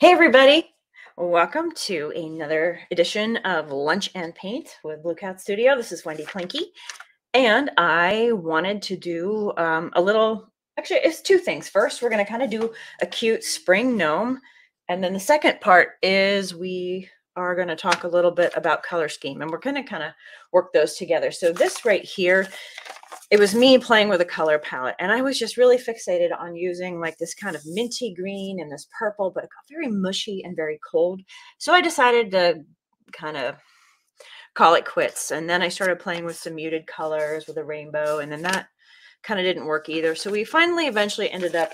Hey, everybody. Welcome to another edition of Lunch and Paint with Blue Cat Studio. This is Wendy Plinky. And I wanted to do um, a little, actually, it's two things. First, we're going to kind of do a cute spring gnome. And then the second part is we are going to talk a little bit about color scheme and we're going to kind of work those together. So this right here it was me playing with a color palette and I was just really fixated on using like this kind of minty green and this purple, but it got very mushy and very cold. So I decided to kind of call it quits. And then I started playing with some muted colors with a rainbow and then that kind of didn't work either. So we finally eventually ended up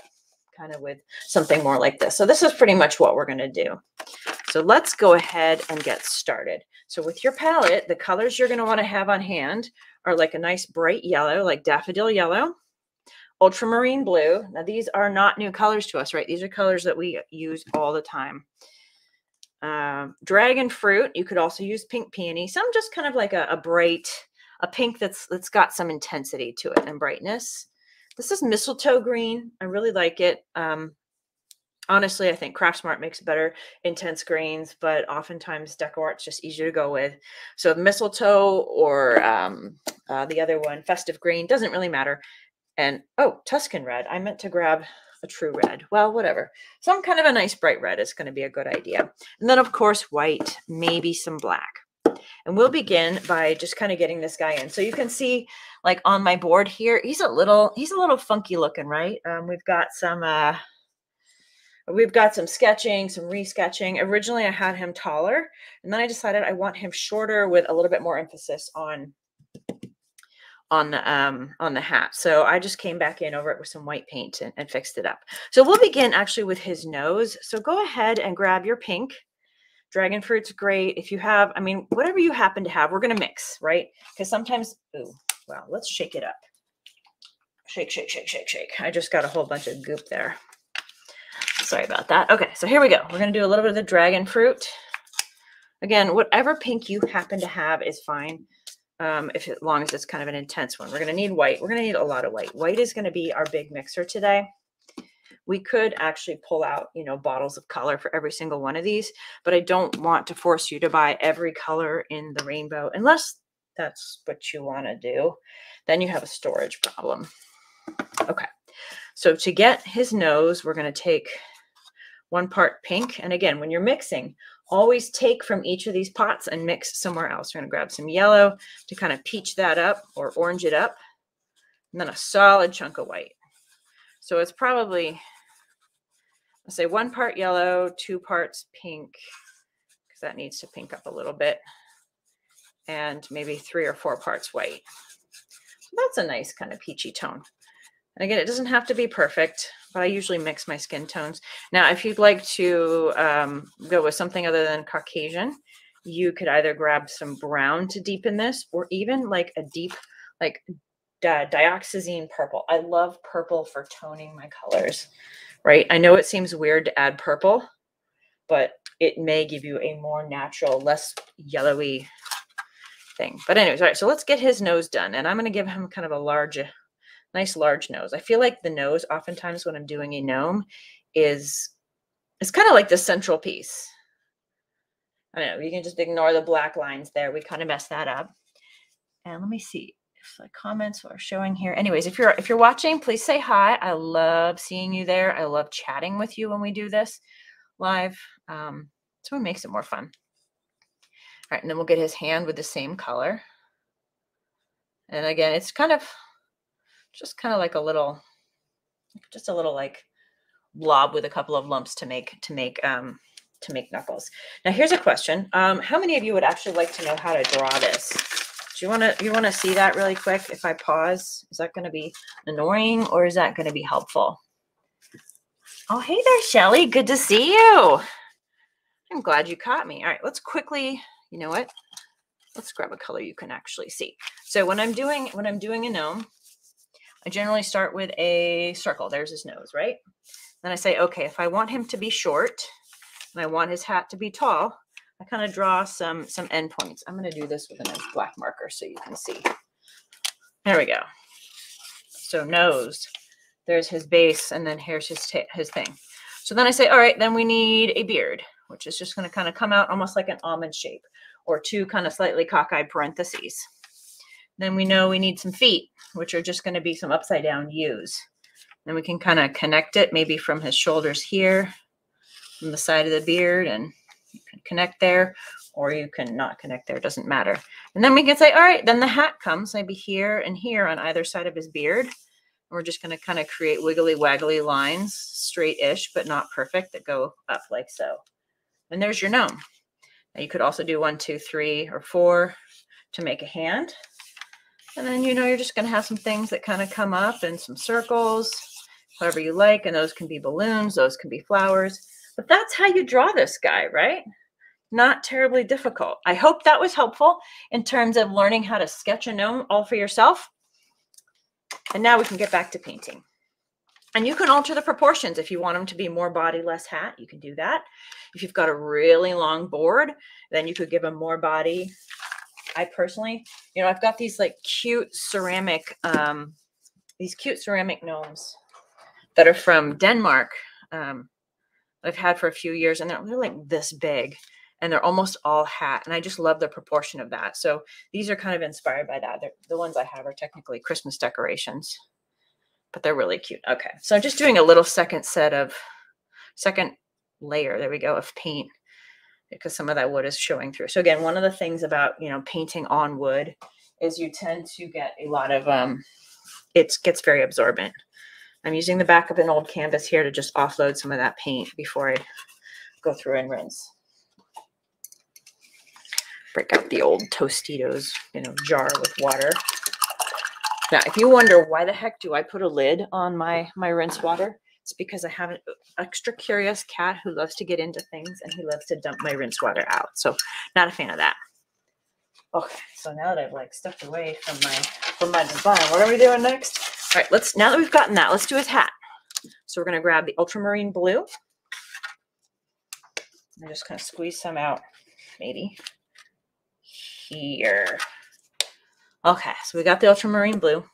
kind of with something more like this. So this is pretty much what we're going to do. So let's go ahead and get started. So with your palette, the colors you're going to want to have on hand are like a nice bright yellow, like daffodil yellow, ultramarine blue. Now these are not new colors to us, right? These are colors that we use all the time. Uh, dragon fruit, you could also use pink peony. Some just kind of like a, a bright, a pink that's that's got some intensity to it and brightness. This is mistletoe green. I really like it. Um, honestly, I think Craft Smart makes better intense greens, but oftentimes Deco Art's just easier to go with. So mistletoe or um, uh, the other one, festive green, doesn't really matter. And oh, Tuscan red. I meant to grab a true red. Well, whatever. Some kind of a nice bright red is going to be a good idea. And then, of course, white, maybe some black. And we'll begin by just kind of getting this guy in. So you can see like on my board here, he's a little, he's a little funky looking, right? Um, we've got some, uh, We've got some sketching, some resketching. Originally, I had him taller, and then I decided I want him shorter with a little bit more emphasis on on the um on the hat. So I just came back in over it with some white paint and, and fixed it up. So we'll begin actually with his nose. So go ahead and grab your pink. Dragon fruit's great. If you have, I mean, whatever you happen to have, we're gonna mix, right? Because sometimes, ooh, well, let's shake it up. Shake, shake, shake, shake, shake. I just got a whole bunch of goop there. Sorry about that. Okay, so here we go. We're going to do a little bit of the dragon fruit. Again, whatever pink you happen to have is fine, um, if as long as it's kind of an intense one. We're going to need white. We're going to need a lot of white. White is going to be our big mixer today. We could actually pull out, you know, bottles of color for every single one of these, but I don't want to force you to buy every color in the rainbow unless that's what you want to do. Then you have a storage problem. Okay. So to get his nose, we're going to take one part pink. And again, when you're mixing, always take from each of these pots and mix somewhere else. We're going to grab some yellow to kind of peach that up or orange it up. And then a solid chunk of white. So it's probably, I'll say one part yellow, two parts pink, because that needs to pink up a little bit. And maybe three or four parts white. So that's a nice kind of peachy tone. And again, it doesn't have to be perfect, but I usually mix my skin tones. Now, if you'd like to um, go with something other than Caucasian, you could either grab some brown to deepen this or even like a deep, like di dioxazine purple. I love purple for toning my colors, right? I know it seems weird to add purple, but it may give you a more natural, less yellowy thing. But anyways, all right, so let's get his nose done. And I'm going to give him kind of a large nice large nose. I feel like the nose, oftentimes when I'm doing a gnome, is it's kind of like the central piece. I don't know you can just ignore the black lines there. We kind of messed that up. And let me see if the comments are showing here. Anyways, if you're if you're watching, please say hi. I love seeing you there. I love chatting with you when we do this live. Um, so it makes it more fun. All right, and then we'll get his hand with the same color. And again, it's kind of just kind of like a little, just a little like blob with a couple of lumps to make, to make, um, to make knuckles. Now here's a question. Um, how many of you would actually like to know how to draw this? Do you want to, you want to see that really quick? If I pause, is that going to be annoying or is that going to be helpful? Oh, hey there, Shelly. Good to see you. I'm glad you caught me. All right, let's quickly, you know what? Let's grab a color you can actually see. So when I'm doing, when I'm doing a gnome, I generally start with a circle. There's his nose, right? Then I say, okay, if I want him to be short and I want his hat to be tall, I kind of draw some, some endpoints. I'm going to do this with a nice black marker so you can see. There we go. So nose, there's his base, and then here's his, his thing. So then I say, all right, then we need a beard, which is just going to kind of come out almost like an almond shape or two kind of slightly cockeyed parentheses. Then we know we need some feet, which are just going to be some upside down U's. Then we can kind of connect it maybe from his shoulders here, from the side of the beard, and you can connect there, or you can not connect there, doesn't matter. And then we can say, all right, then the hat comes maybe here and here on either side of his beard. We're just going to kind of create wiggly waggly lines, straight-ish, but not perfect, that go up like so. And there's your gnome. Now you could also do one, two, three, or four to make a hand. And then, you know, you're just going to have some things that kind of come up and some circles, however you like. And those can be balloons, those can be flowers. But that's how you draw this guy, right? Not terribly difficult. I hope that was helpful in terms of learning how to sketch a gnome all for yourself. And now we can get back to painting. And you can alter the proportions if you want them to be more body, less hat. You can do that. If you've got a really long board, then you could give them more body, I personally, you know, I've got these like cute ceramic, um, these cute ceramic gnomes that are from Denmark. Um, I've had for a few years, and they're, they're like this big, and they're almost all hat. And I just love the proportion of that. So these are kind of inspired by that. They're, the ones I have are technically Christmas decorations, but they're really cute. Okay, so I'm just doing a little second set of second layer. There we go of paint because some of that wood is showing through. So again, one of the things about, you know, painting on wood is you tend to get a lot of, um, it gets very absorbent. I'm using the back of an old canvas here to just offload some of that paint before I go through and rinse. Break out the old Tostitos, you know, jar with water. Now, if you wonder why the heck do I put a lid on my, my rinse water, it's because I have an extra curious cat who loves to get into things and he loves to dump my rinse water out. So not a fan of that. Okay, so now that I've like stepped away from my from my design, what are we doing next? All right, let's now that we've gotten that, let's do his hat. So we're gonna grab the ultramarine blue. I'm just gonna squeeze some out, maybe here. Okay, so we got the ultramarine blue.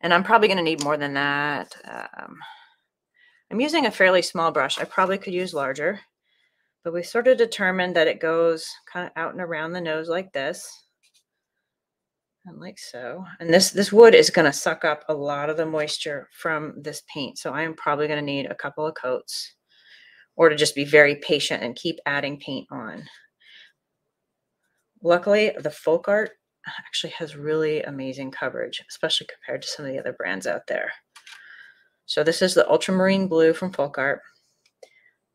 And I'm probably going to need more than that. Um, I'm using a fairly small brush. I probably could use larger, but we sort of determined that it goes kind of out and around the nose like this. And like so. And this, this wood is going to suck up a lot of the moisture from this paint. So I'm probably going to need a couple of coats or to just be very patient and keep adding paint on. Luckily, the folk art actually has really amazing coverage, especially compared to some of the other brands out there. So this is the ultramarine blue from Folk Art.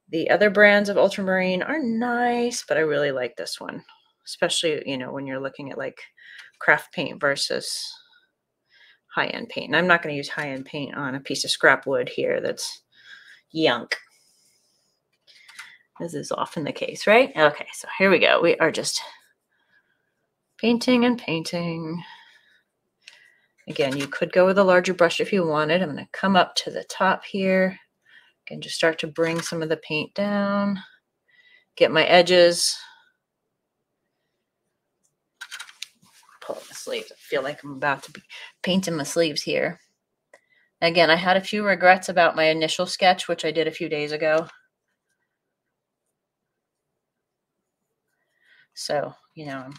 The other brands of ultramarine are nice, but I really like this one, especially, you know, when you're looking at like craft paint versus high-end paint. And I'm not going to use high-end paint on a piece of scrap wood here that's yunk. This is often the case, right? Okay, so here we go. We are just painting and painting. Again, you could go with a larger brush if you wanted. I'm going to come up to the top here. and just start to bring some of the paint down. Get my edges. Pull up my sleeves. I feel like I'm about to be painting my sleeves here. Again, I had a few regrets about my initial sketch, which I did a few days ago. So, you know, I'm,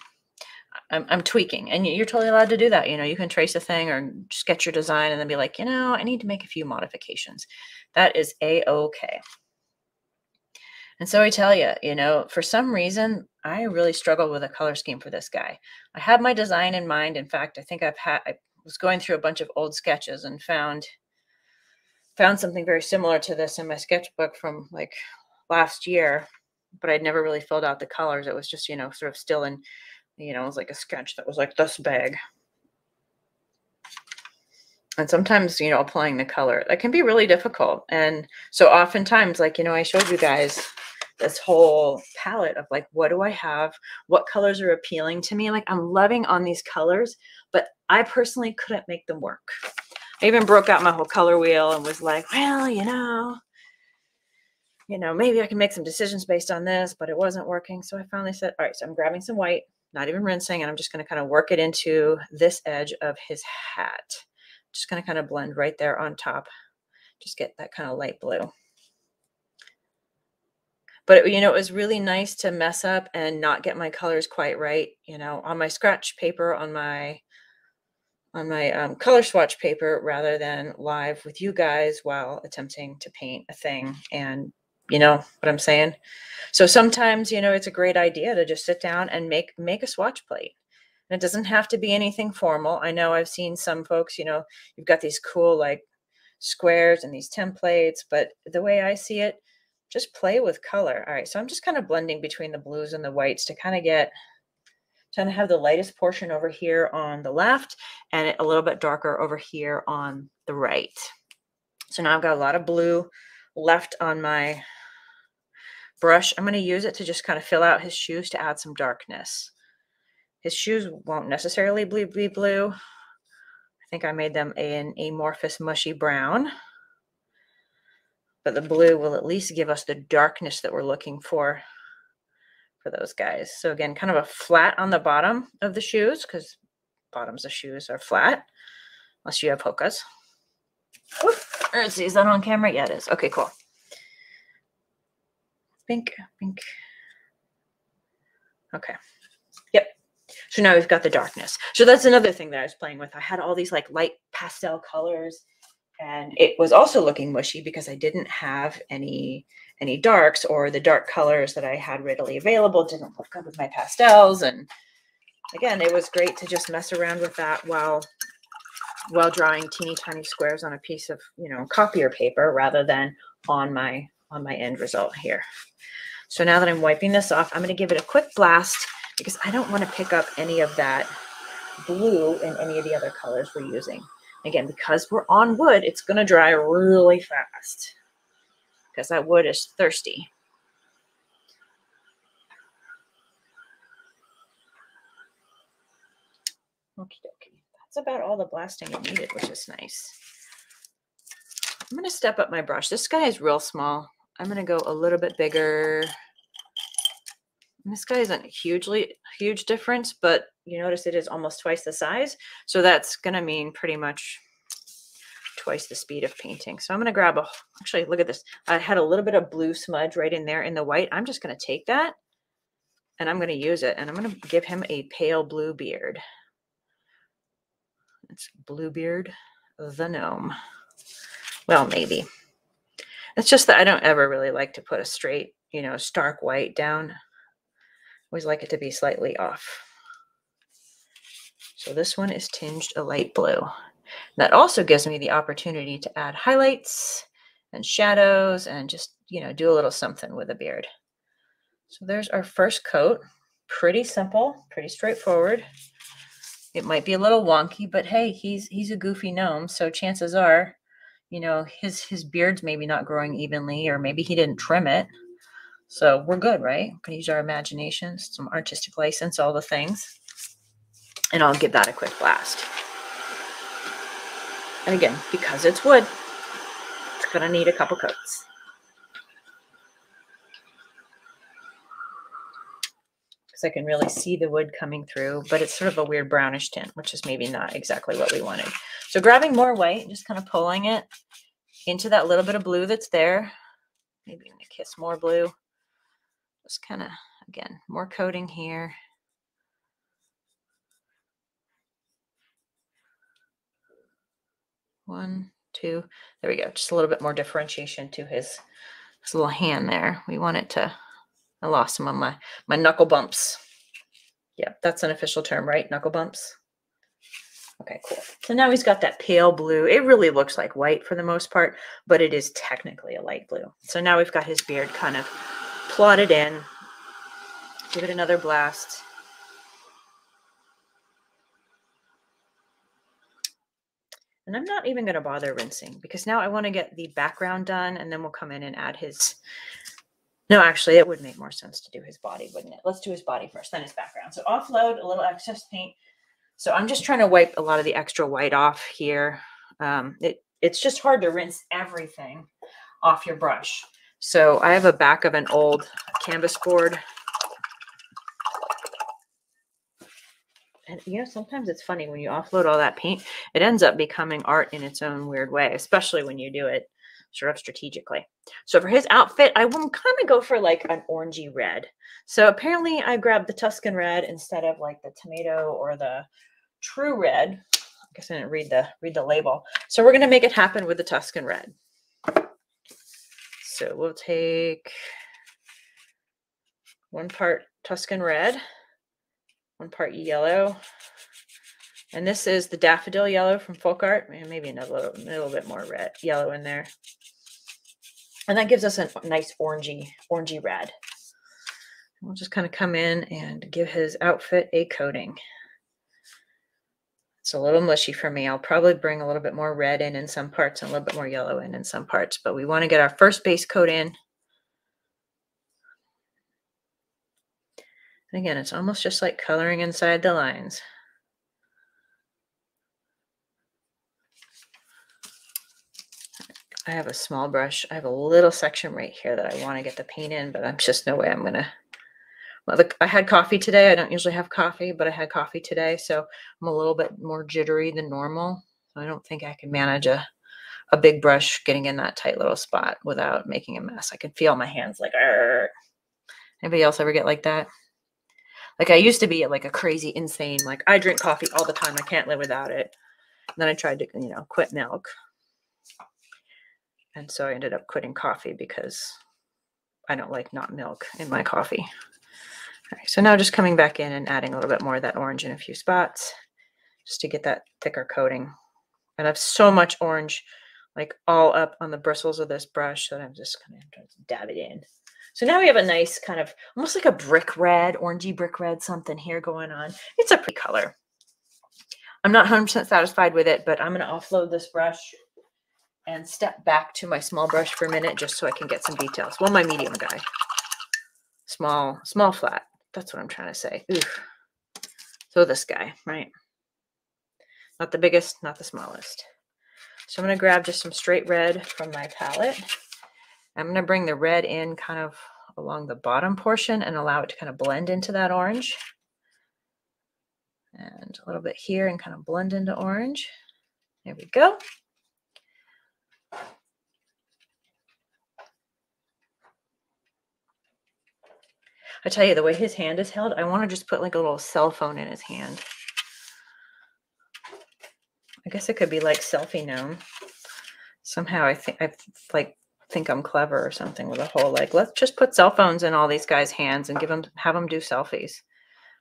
I'm I'm tweaking and you're totally allowed to do that. You know, you can trace a thing or sketch your design and then be like, you know, I need to make a few modifications. That is a-okay. And so I tell you, you know, for some reason, I really struggled with a color scheme for this guy. I had my design in mind. In fact, I think I've had, I was going through a bunch of old sketches and found, found something very similar to this in my sketchbook from like last year, but I'd never really filled out the colors. It was just, you know, sort of still in you know, it was like a sketch that was like this big. And sometimes, you know, applying the color, that can be really difficult. And so oftentimes, like, you know, I showed you guys this whole palette of like, what do I have? What colors are appealing to me? Like, I'm loving on these colors, but I personally couldn't make them work. I even broke out my whole color wheel and was like, well, you know, you know, maybe I can make some decisions based on this, but it wasn't working. So I finally said, all right, so I'm grabbing some white not even rinsing, and I'm just going to kind of work it into this edge of his hat. Just going to kind of blend right there on top just get that kind of light blue. But you know, it was really nice to mess up and not get my colors quite right. You know, on my scratch paper, on my on my um, color swatch paper rather than live with you guys while attempting to paint a thing. And you know what I'm saying? So sometimes, you know, it's a great idea to just sit down and make make a swatch plate. And it doesn't have to be anything formal. I know I've seen some folks, you know, you've got these cool like squares and these templates, but the way I see it, just play with color. All right, so I'm just kind of blending between the blues and the whites to kind of get trying to have the lightest portion over here on the left and a little bit darker over here on the right. So now I've got a lot of blue left on my brush. I'm going to use it to just kind of fill out his shoes to add some darkness. His shoes won't necessarily be blue. I think I made them an amorphous mushy brown. But the blue will at least give us the darkness that we're looking for for those guys. So again, kind of a flat on the bottom of the shoes because bottoms of shoes are flat unless you have hokas. Let's see, is that on camera? Yeah, it is. Okay, cool. Pink, pink. Okay. Yep. So now we've got the darkness. So that's another thing that I was playing with. I had all these like light pastel colors and it was also looking mushy because I didn't have any any darks or the dark colors that I had readily available didn't look good with my pastels and again it was great to just mess around with that while while drawing teeny tiny squares on a piece of you know copier paper rather than on my on my end result here so now that I'm wiping this off I'm going to give it a quick blast because I don't want to pick up any of that blue in any of the other colors we're using again because we're on wood it's going to dry really fast because that wood is thirsty Okie dokie that's about all the blasting it needed, which is nice. I'm going to step up my brush. This guy is real small. I'm going to go a little bit bigger. And this guy isn't hugely huge difference, but you notice it is almost twice the size. So that's going to mean pretty much twice the speed of painting. So I'm going to grab a, actually, look at this. I had a little bit of blue smudge right in there in the white. I'm just going to take that and I'm going to use it and I'm going to give him a pale blue beard. It's Bluebeard the gnome. Well, maybe. It's just that I don't ever really like to put a straight, you know, stark white down. Always like it to be slightly off. So this one is tinged a light blue. That also gives me the opportunity to add highlights and shadows and just, you know, do a little something with a beard. So there's our first coat. Pretty simple, pretty straightforward. It might be a little wonky, but hey, he's he's a goofy gnome, so chances are, you know, his his beard's maybe not growing evenly, or maybe he didn't trim it. So we're good, right? We can use our imagination, some artistic license, all the things. And I'll give that a quick blast. And again, because it's wood, it's gonna need a couple coats. Because I can really see the wood coming through, but it's sort of a weird brownish tint, which is maybe not exactly what we wanted. So grabbing more white, and just kind of pulling it into that little bit of blue that's there. Maybe a kiss more blue. Just kind of, again, more coating here. One, two, there we go. Just a little bit more differentiation to his, his little hand there. We want it to I lost some of my, my knuckle bumps. Yeah, that's an official term, right? Knuckle bumps. Okay, cool. So now he's got that pale blue. It really looks like white for the most part, but it is technically a light blue. So now we've got his beard kind of plotted in. Give it another blast. And I'm not even going to bother rinsing because now I want to get the background done and then we'll come in and add his no, actually, it would make more sense to do his body, wouldn't it? Let's do his body first, then his background. So offload a little excess paint. So I'm just trying to wipe a lot of the extra white off here. Um, it It's just hard to rinse everything off your brush. So I have a back of an old canvas board. And you know, sometimes it's funny when you offload all that paint, it ends up becoming art in its own weird way, especially when you do it sort of strategically. So for his outfit, I will kind of go for like an orangey red. So apparently I grabbed the Tuscan red instead of like the tomato or the true red. I guess I didn't read the read the label. So we're gonna make it happen with the Tuscan red. So we'll take one part Tuscan red, one part yellow, and this is the daffodil yellow from Folk Art. Maybe another little, little bit more red yellow in there. And that gives us a nice orangey, orangey red. We'll just kind of come in and give his outfit a coating. It's a little mushy for me. I'll probably bring a little bit more red in in some parts and a little bit more yellow in in some parts, but we want to get our first base coat in. And again, it's almost just like coloring inside the lines. I have a small brush. I have a little section right here that I want to get the paint in, but I'm just no way I'm going to. Well, the, I had coffee today. I don't usually have coffee, but I had coffee today. So I'm a little bit more jittery than normal. I don't think I can manage a, a big brush getting in that tight little spot without making a mess. I can feel my hands like, Arr. anybody else ever get like that? Like I used to be like a crazy, insane, like I drink coffee all the time. I can't live without it. And then I tried to, you know, quit milk and so I ended up quitting coffee because I don't like not milk in my mm. coffee. All right, so now just coming back in and adding a little bit more of that orange in a few spots just to get that thicker coating. And I have so much orange like all up on the bristles of this brush that I'm just kind of dab it in. So now we have a nice kind of almost like a brick red, orangey brick red something here going on. It's a pretty color. I'm not 100% satisfied with it, but I'm going to offload this brush and step back to my small brush for a minute just so I can get some details. Well, my medium guy. Small, small flat. That's what I'm trying to say. Oof. So this guy, right? Not the biggest, not the smallest. So I'm going to grab just some straight red from my palette. I'm going to bring the red in kind of along the bottom portion and allow it to kind of blend into that orange. And a little bit here and kind of blend into orange. There we go. I tell you, the way his hand is held, I want to just put like a little cell phone in his hand. I guess it could be like selfie gnome. Somehow I think I like think I'm clever or something with a whole like let's just put cell phones in all these guys' hands and give them have them do selfies.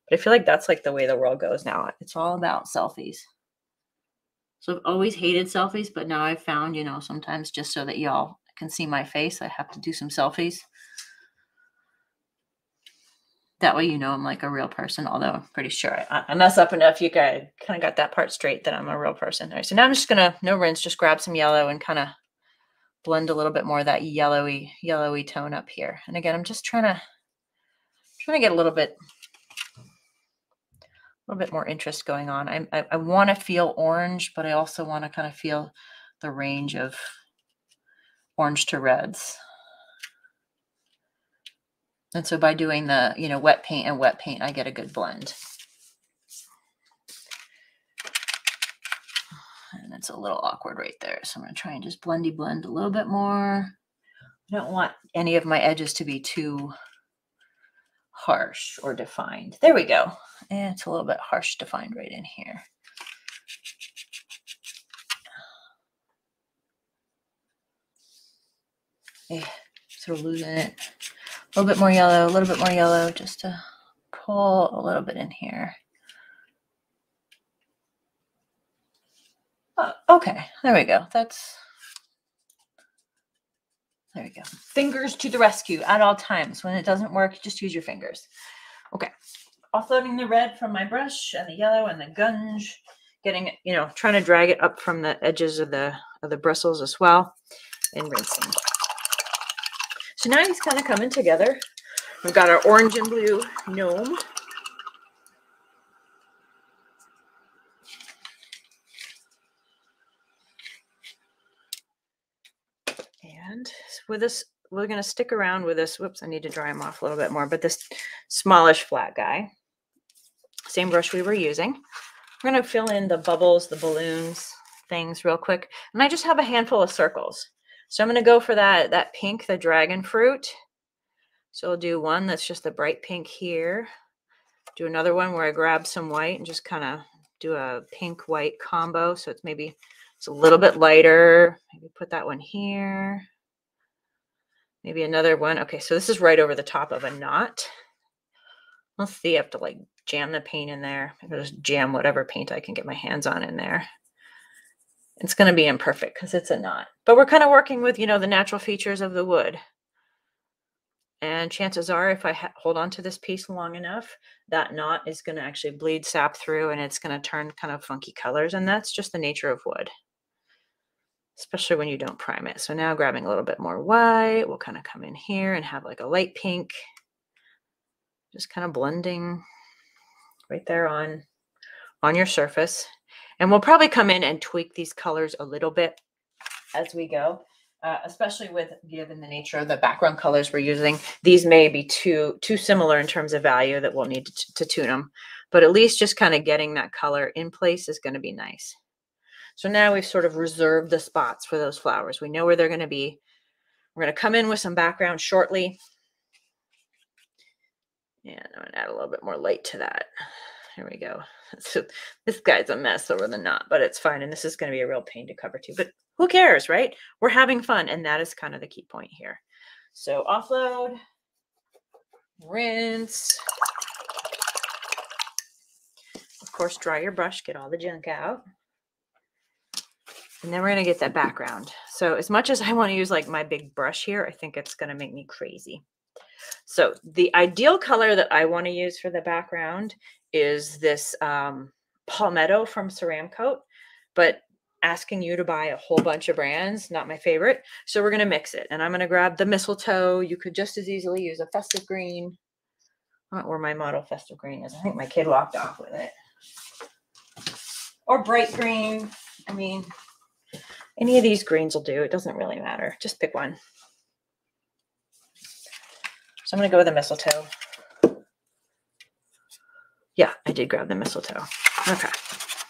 But I feel like that's like the way the world goes now. It's all about selfies. So I've always hated selfies, but now I've found, you know, sometimes just so that y'all can see my face, I have to do some selfies. That way, you know I'm like a real person. Although I'm pretty sure I, I mess up enough. You guys kind of got that part straight that I'm a real person. All right, so now I'm just gonna no rinse, just grab some yellow and kind of blend a little bit more of that yellowy, yellowy tone up here. And again, I'm just trying to trying to get a little bit a little bit more interest going on. I I, I want to feel orange, but I also want to kind of feel the range of orange to reds. And so by doing the, you know, wet paint and wet paint, I get a good blend. And it's a little awkward right there. So I'm going to try and just blendy blend a little bit more. I don't want any of my edges to be too harsh or defined. There we go. And it's a little bit harsh defined right in here. Yeah, sort of losing it. A little bit more yellow, a little bit more yellow, just to pull a little bit in here. Oh, okay, there we go. That's, there we go. Fingers to the rescue at all times. When it doesn't work, just use your fingers. Okay, offloading the red from my brush and the yellow and the gunge, getting you know, trying to drag it up from the edges of the, of the bristles as well and rinsing. So now he's kind of coming together. We've got our orange and blue gnome. And with this, we're going to stick around with this. Whoops, I need to dry him off a little bit more. But this smallish flat guy, same brush we were using. We're going to fill in the bubbles, the balloons, things real quick. And I just have a handful of circles. So I'm going to go for that, that pink, the dragon fruit. So I'll do one that's just the bright pink here. Do another one where I grab some white and just kind of do a pink white combo. So it's maybe it's a little bit lighter. Maybe put that one here. Maybe another one. Okay, so this is right over the top of a knot. Let's see, I have to like jam the paint in there. Maybe just jam whatever paint I can get my hands on in there. It's going to be imperfect because it's a knot. But we're kind of working with, you know, the natural features of the wood. And chances are, if I hold on to this piece long enough, that knot is going to actually bleed sap through and it's going to turn kind of funky colors. And that's just the nature of wood, especially when you don't prime it. So now grabbing a little bit more white, we'll kind of come in here and have like a light pink, just kind of blending right there on, on your surface. And we'll probably come in and tweak these colors a little bit as we go, uh, especially with given the nature of the background colors we're using. These may be too too similar in terms of value that we'll need to, to tune them, but at least just kind of getting that color in place is going to be nice. So now we've sort of reserved the spots for those flowers. We know where they're going to be. We're going to come in with some background shortly. And I'm going to add a little bit more light to that. Here we go. So this guy's a mess over the knot, but it's fine. And this is going to be a real pain to cover too. But who cares, right? We're having fun. And that is kind of the key point here. So offload, rinse. Of course, dry your brush, get all the junk out. And then we're going to get that background. So as much as I want to use like my big brush here, I think it's going to make me crazy. So the ideal color that I want to use for the background is this um, Palmetto from Ceramcoat, but asking you to buy a whole bunch of brands, not my favorite. So we're going to mix it. And I'm going to grab the mistletoe. You could just as easily use a festive green. Where my model festive green is. I think my kid walked off with it. Or bright green. I mean, any of these greens will do. It doesn't really matter. Just pick one. I'm going to go with the mistletoe. Yeah, I did grab the mistletoe. Okay.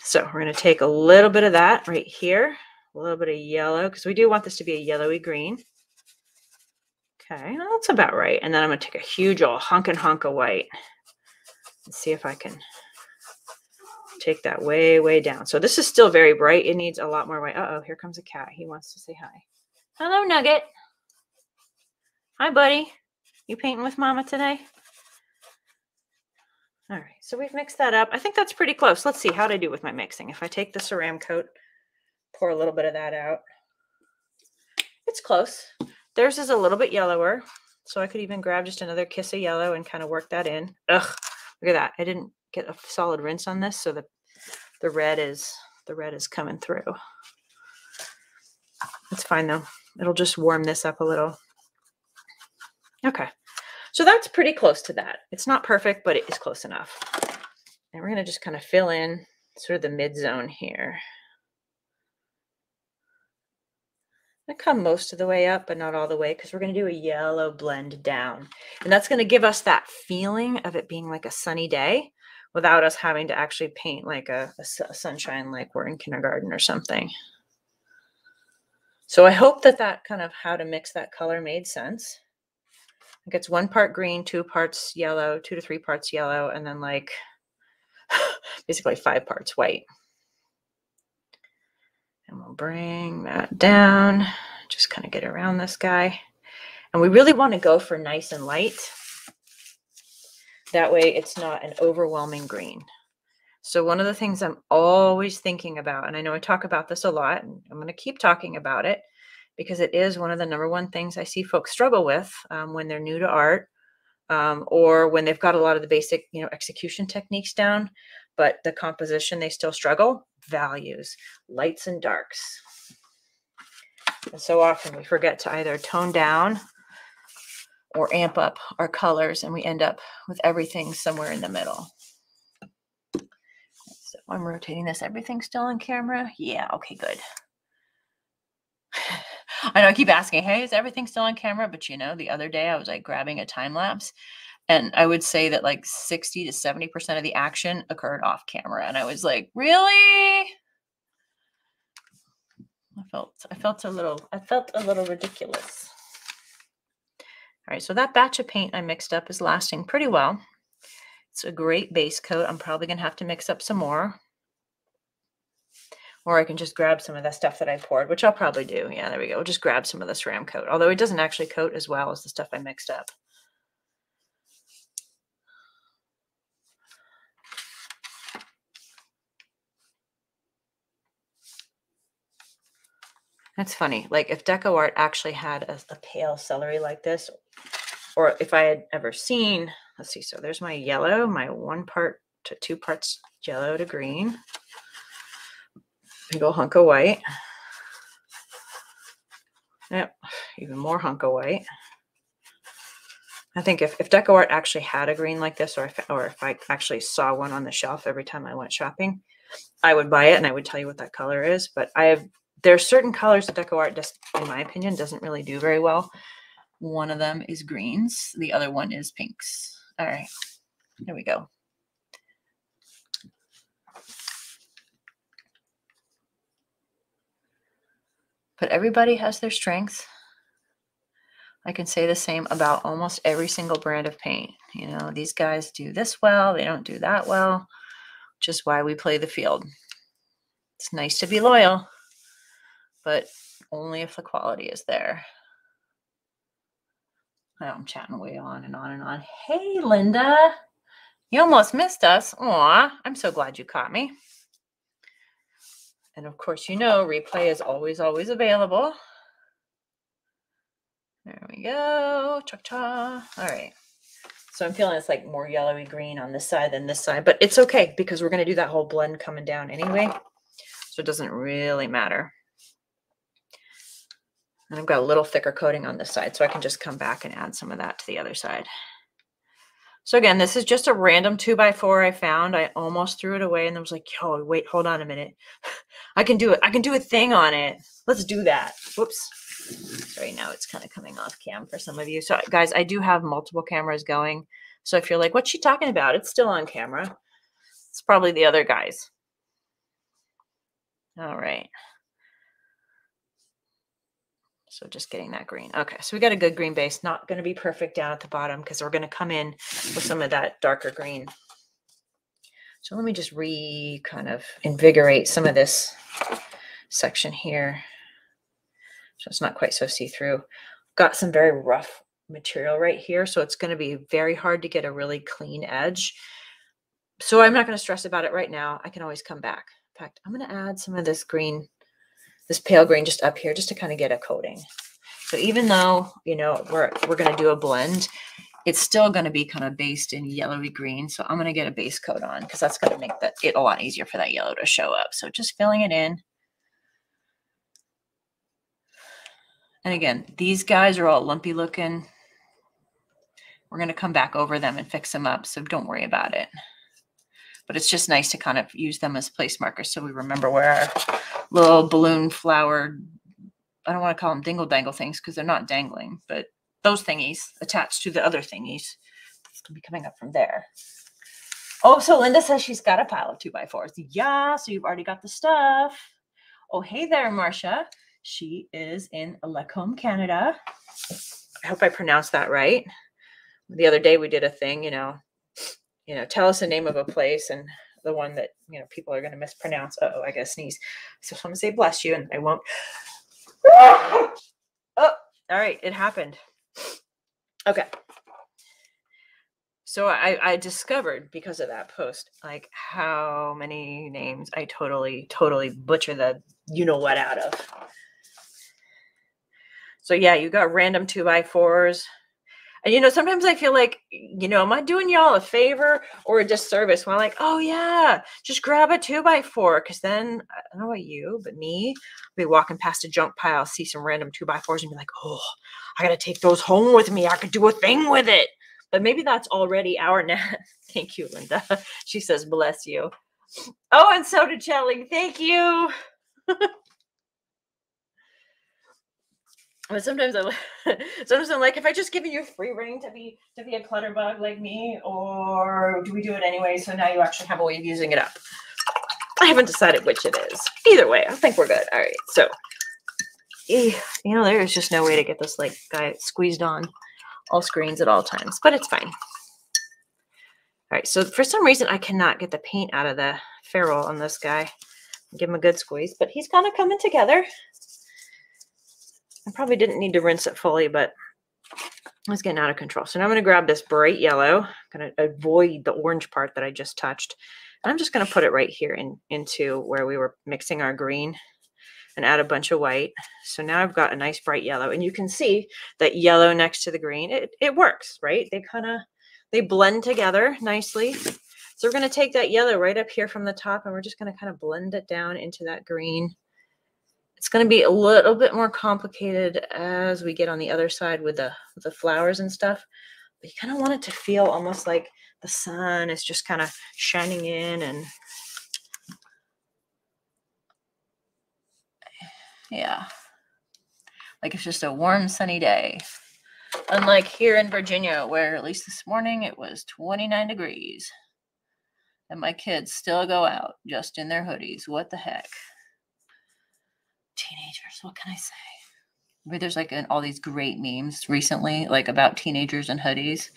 So we're going to take a little bit of that right here, a little bit of yellow, because we do want this to be a yellowy green. Okay, that's about right. And then I'm going to take a huge old hunk and hunk of white and see if I can take that way, way down. So this is still very bright. It needs a lot more white. Uh-oh, here comes a cat. He wants to say hi. Hello, Nugget. Hi, buddy. You painting with Mama today? All right, so we've mixed that up. I think that's pretty close. Let's see how I do with my mixing. If I take the Ceramcoat, pour a little bit of that out. It's close. Theirs is a little bit yellower, so I could even grab just another kiss of yellow and kind of work that in. Ugh, look at that. I didn't get a solid rinse on this, so the the red is the red is coming through. It's fine though. It'll just warm this up a little. Okay. So that's pretty close to that. It's not perfect, but it is close enough. And we're going to just kind of fill in sort of the mid zone here. I come most of the way up, but not all the way, because we're going to do a yellow blend down. And that's going to give us that feeling of it being like a sunny day without us having to actually paint like a, a, sunshine like we're in kindergarten or something. So I hope that that kind of how to mix that color made sense. It gets one part green, two parts yellow, two to three parts yellow, and then like basically five parts white. And we'll bring that down, just kind of get around this guy. And we really want to go for nice and light. That way it's not an overwhelming green. So one of the things I'm always thinking about, and I know I talk about this a lot, and I'm going to keep talking about it, because it is one of the number one things I see folks struggle with um, when they're new to art um, or when they've got a lot of the basic, you know, execution techniques down, but the composition they still struggle. Values, lights and darks. And so often we forget to either tone down or amp up our colors, and we end up with everything somewhere in the middle. So I'm rotating this. Everything's still on camera? Yeah, okay, good. I know I keep asking, hey, is everything still on camera? But you know, the other day I was like grabbing a time lapse and I would say that like 60 to 70% of the action occurred off camera. And I was like, really? I felt I felt a little I felt a little ridiculous. All right, so that batch of paint I mixed up is lasting pretty well. It's a great base coat. I'm probably going to have to mix up some more. Or I can just grab some of that stuff that I poured, which I'll probably do. Yeah, there we go. just grab some of this Ceramcoat, although it doesn't actually coat as well as the stuff I mixed up. That's funny. Like if DecoArt actually had a, a, pale celery like this, or if I had ever seen, let's see, so there's my yellow, my one part to two parts yellow to green. Old hunk of white. Yep, even more hunk of white. I think if, if DecoArt actually had a green like this, or if, or if I actually saw one on the shelf every time I went shopping, I would buy it and I would tell you what that color is. But I have there are certain colors that DecoArt just, in my opinion, doesn't really do very well. One of them is greens. The other one is pinks. All right, there we go. But everybody has their strengths. I can say the same about almost every single brand of paint. You know, these guys do this well, they don't do that well, which is why we play the field. It's nice to be loyal but only if the quality is there. I'm chatting way on and on and on. Hey, Linda. You almost missed us. Aw, I'm so glad you caught me. And of course, you know, replay is always, always available. There we go. Cha cha. All right. So I'm feeling it's like more yellowy green on this side than this side, but it's okay because we're going to do that whole blend coming down anyway. So it doesn't really matter. And I've got a little thicker coating on this side, so I can just come back and add some of that to the other side. So again, this is just a random two by four I found. I almost threw it away and I was like, yo, wait, hold on a minute. I can do it. I can do a thing on it. Let's do that. Whoops. Sorry, now it's kind of coming off cam for some of you. So guys, I do have multiple cameras going. So if you're like, what's she talking about? It's still on camera. It's probably the other guys. All right. So just getting that green. Okay, so we got a good green base. Not going to be perfect down at the bottom because we're going to come in with some of that darker green. So let me just re kind of invigorate some of this section here. So it's not quite so see-through. Got some very rough material right here. So it's going to be very hard to get a really clean edge. So I'm not going to stress about it right now. I can always come back. In fact, I'm going to add some of this green this pale green just up here just to kind of get a coating. So even though, you know, we're, we're going to do a blend, it's still going to be kind of based in yellowy green. So I'm going to get a base coat on because that's going to make it a lot easier for that yellow to show up. So just filling it in. And again, these guys are all lumpy looking. We're going to come back over them and fix them up. So don't worry about it but it's just nice to kind of use them as place markers so we remember where our little balloon flower, I don't want to call them dingle dangle things because they're not dangling, but those thingies attached to the other thingies. It's going to be coming up from there. Oh, so Linda says she's got a pile of two by fours. Yeah, so you've already got the stuff. Oh, hey there, Marcia. She is in Lacombe, Canada. I hope I pronounced that right. The other day we did a thing, you know, you know, tell us the name of a place and the one that, you know, people are going to mispronounce. oh, I gotta sneeze. So I'm to say bless you and I won't. oh, all right. It happened. Okay. So I, I discovered because of that post, like how many names I totally, totally butcher the you know what out of. So yeah, you got random two by fours, and you know, sometimes I feel like, you know, am I doing y'all a favor or a disservice when I'm like, oh yeah, just grab a two by four. Cause then I don't know about you, but me, I'll be walking past a junk pile, see some random two by fours and be like, oh, I gotta take those home with me. I could do a thing with it. But maybe that's already our net. Thank you, Linda. She says, bless you. Oh, and so did Chelly. Thank you. but sometimes I'm sometimes I'm like, if I just give you free reign to be to be a clutter bug like me, or do we do it anyway? So now you actually have a way of using it up. I haven't decided which it is. Either way, I think we're good. All right. So Eh, you know, there is just no way to get this like guy squeezed on all screens at all times, but it's fine. All right, so for some reason I cannot get the paint out of the ferrule on this guy. Give him a good squeeze, but he's kind of coming together. I probably didn't need to rinse it fully, but it's getting out of control. So now I'm going to grab this bright yellow. I'm going to avoid the orange part that I just touched. And I'm just going to put it right here in, into where we were mixing our green and add a bunch of white. So now I've got a nice bright yellow. And you can see that yellow next to the green, it, it works, right? They kind of, they blend together nicely. So we're going to take that yellow right up here from the top and we're just going to kind of blend it down into that green. It's going to be a little bit more complicated as we get on the other side with the, with the flowers and stuff. But you kind of want it to feel almost like the sun is just kind of shining in and yeah, like it's just a warm sunny day. Unlike here in Virginia, where at least this morning it was 29 degrees. And my kids still go out just in their hoodies. What the heck? teenagers. What can I say? There's like an, all these great memes recently, like about teenagers and hoodies.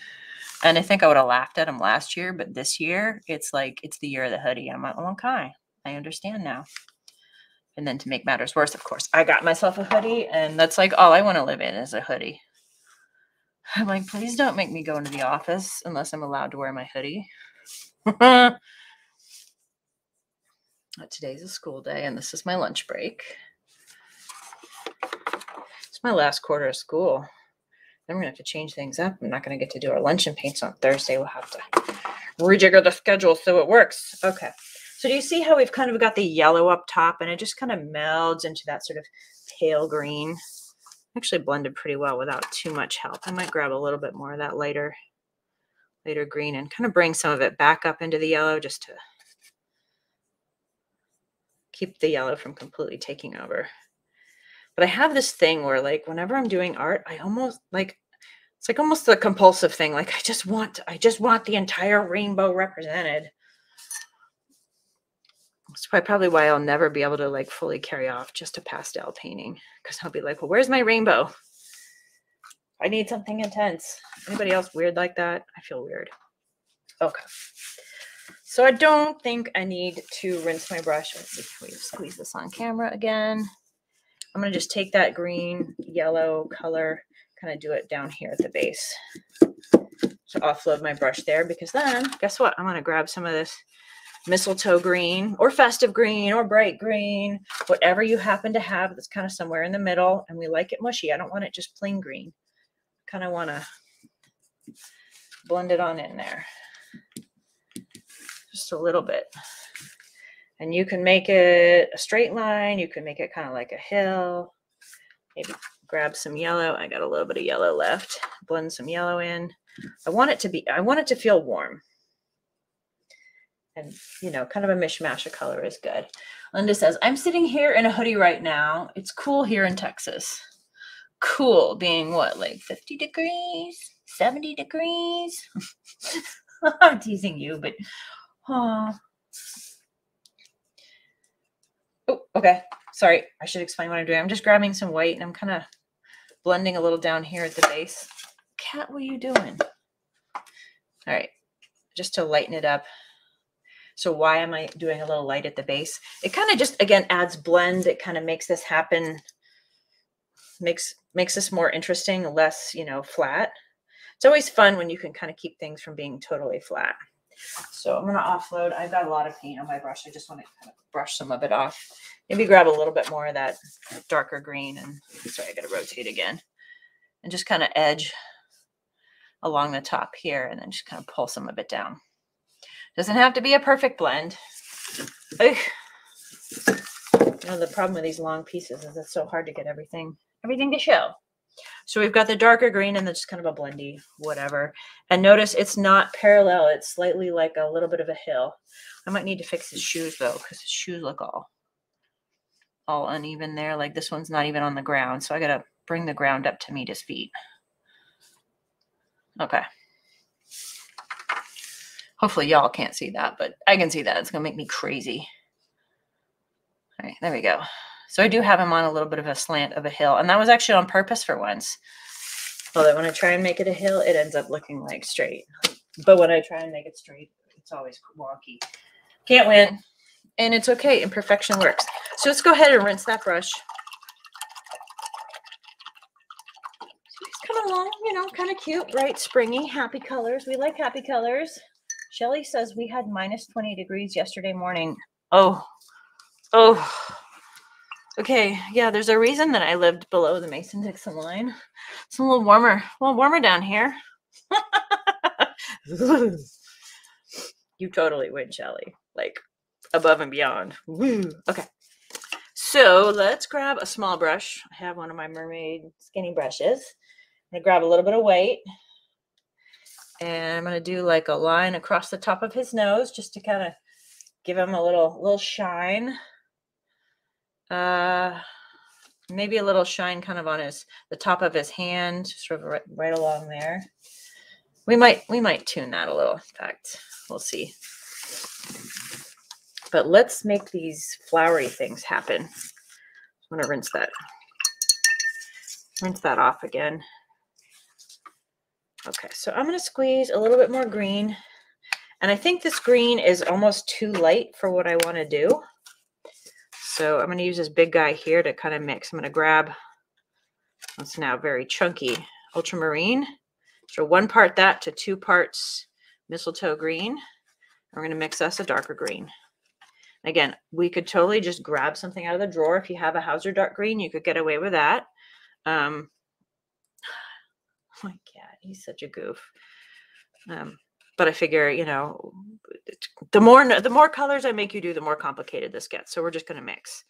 And I think I would have laughed at them last year, but this year it's like it's the year of the hoodie. I'm like, oh, okay, I understand now. And then to make matters worse, of course, I got myself a hoodie, and that's like all I want to live in is a hoodie. I'm like, please don't make me go into the office unless I'm allowed to wear my hoodie. Today's a school day, and this is my lunch break. It's my last quarter of school. Then we're gonna have to change things up. I'm not gonna get to do our luncheon paints on Thursday. We'll have to rejigger the schedule so it works. Okay. So do you see how we've kind of got the yellow up top and it just kind of melds into that sort of pale green? Actually blended pretty well without too much help. I might grab a little bit more of that lighter, lighter green and kind of bring some of it back up into the yellow just to keep the yellow from completely taking over. But I have this thing where like whenever I'm doing art, I almost like it's like almost a compulsive thing. Like I just want I just want the entire rainbow represented. That's probably why I'll never be able to like fully carry off just a pastel painting because I'll be like, well, where's my rainbow? I need something intense. Anybody else weird like that? I feel weird. Okay. So I don't think I need to rinse my brush. Let's see, can we squeeze this on camera again? I'm going to just take that green, yellow color, kind of do it down here at the base. So offload my brush there because then guess what? I'm going to grab some of this mistletoe green or festive green or bright green, whatever you happen to have that's kind of somewhere in the middle. And we like it mushy. I don't want it just plain green. Kind of want to blend it on in there. Just a little bit. And you can make it a straight line. You can make it kind of like a hill. Maybe grab some yellow. I got a little bit of yellow left. Blend some yellow in. I want it to be, I want it to feel warm. And, you know, kind of a mishmash of color is good. Linda says, I'm sitting here in a hoodie right now. It's cool here in Texas. Cool being what, like 50 degrees, 70 degrees? I'm teasing you, but oh, Oh, okay. Sorry. I should explain what I'm doing. I'm just grabbing some white and I'm kind of blending a little down here at the base. Cat, what are you doing? All right. Just to lighten it up. So why am I doing a little light at the base? It kind of just, again, adds blend. It kind of makes this happen, makes makes this more interesting, less, you know, flat. It's always fun when you can kind of keep things from being totally flat. So I'm going to offload. I've got a lot of paint on my brush. I just want to kind of brush some of it off. Maybe grab a little bit more of that darker green. And sorry, I got to rotate again. And just kind of edge along the top here and then just kind of pull some of it down. Doesn't have to be a perfect blend. Ugh. The problem with these long pieces is it's so hard to get everything everything to show. So we've got the darker green and that's kind of a blendy, whatever. And notice it's not parallel. It's slightly like a little bit of a hill. I might need to fix his shoes though, because his shoes look all, all uneven there. Like this one's not even on the ground. So I got to bring the ground up to meet his feet. Okay. Hopefully y'all can't see that, but I can see that. It's going to make me crazy. All right, there we go. So I do have him on a little bit of a slant of a hill. And that was actually on purpose for once. Although when I try and make it a hill, it ends up looking like straight. But when I try and make it straight, it's always wonky. Can't win. And it's okay. Imperfection works. So let's go ahead and rinse that brush. coming along, you know, kind of cute, bright, springy, happy colors. We like happy colors. Shelly says we had minus 20 degrees yesterday morning. Oh, oh. Okay, yeah, there's a reason that I lived below the Mason Dixon line. It's a little warmer, a little warmer down here. you totally win, Shelly. Like above and beyond. Woo. Okay. So let's grab a small brush. I have one of my mermaid skinny brushes. I'm going to grab a little bit of weight. And I'm going to do like a line across the top of his nose just to kind of give him a little little shine. Uh, maybe a little shine kind of on his the top of his hand, sort of right, right along there. We might we might tune that a little. In fact, we'll see. But let's make these flowery things happen. I'm gonna rinse that rinse that off again. Okay, so I'm going to squeeze a little bit more green. And I think this green is almost too light for what I want to do. So I'm going to use this big guy here to kind of mix. I'm going to grab, it's now very chunky, ultramarine. So one part that to two parts mistletoe green. We're going to mix us a darker green. Again, we could totally just grab something out of the drawer. If you have a Hauser dark green, you could get away with that. Um, my cat, he's such a goof. Um, but I figure, you know, the more the more colors I make you do, the more complicated this gets. So we're just going to mix.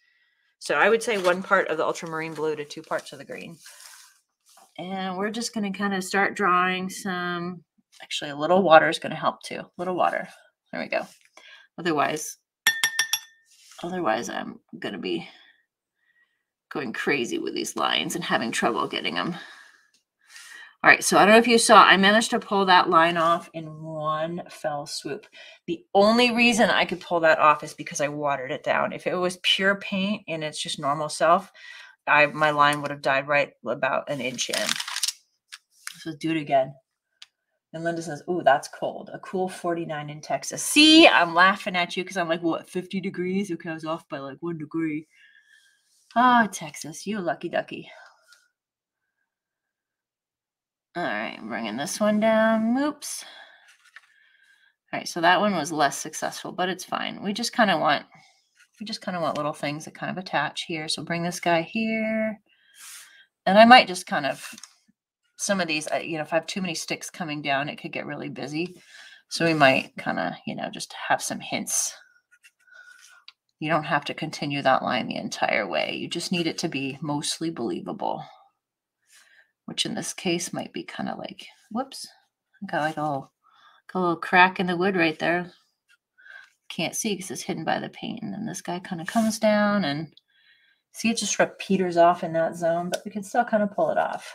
So I would say one part of the ultramarine blue to two parts of the green. And we're just going to kind of start drawing some, actually a little water is going to help too. A little water. There we go. Otherwise, otherwise I'm going to be going crazy with these lines and having trouble getting them all right, so I don't know if you saw, I managed to pull that line off in one fell swoop. The only reason I could pull that off is because I watered it down. If it was pure paint and it's just normal self, I my line would have died right about an inch in. So do it again. And Linda says, "Oh, that's cold. A cool 49 in Texas." See, I'm laughing at you because I'm like, what, 50 degrees? Okay, I was off by like one degree. Ah, oh, Texas, you lucky ducky. All right, bringing this one down. Oops. All right, so that one was less successful, but it's fine. We just kind of want, we just kind of want little things that kind of attach here. So bring this guy here. And I might just kind of, some of these, you know, if I have too many sticks coming down, it could get really busy. So we might kind of, you know, just have some hints. You don't have to continue that line the entire way. You just need it to be mostly believable which in this case might be kind of like, whoops, I got like a little, got a little crack in the wood right there. Can't see because it's hidden by the paint. And then this guy kind of comes down and see it just sort of peters off in that zone, but we can still kind of pull it off.